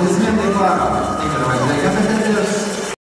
applaudissementi ancora. Thank you,